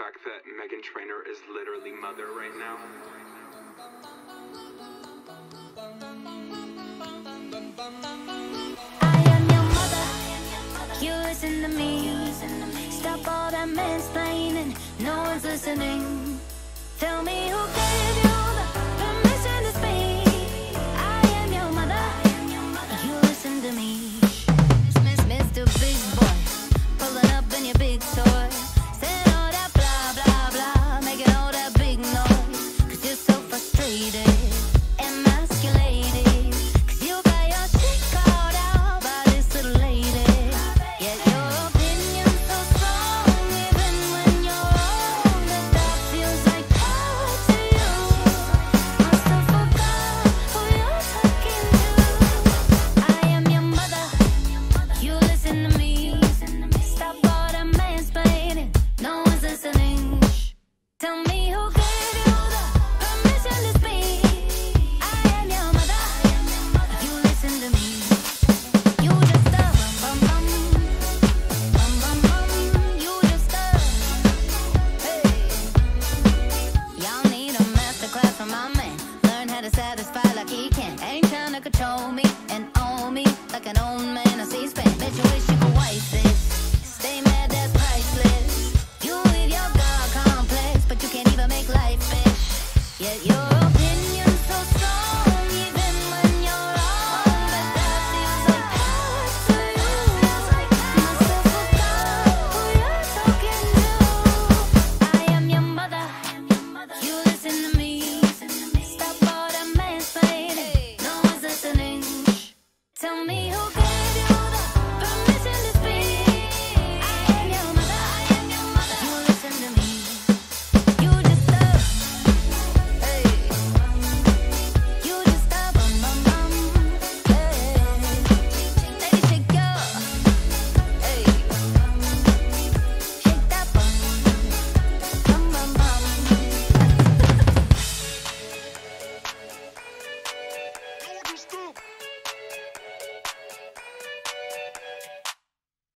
fact that Meghan Trainor is literally mother right now? I am your mother. You listen to me. Stop all that mansplaining. No one's listening. Tell me who. from my man. Learn how to satisfy like he can. Ain't trying to control me and own me like an old man.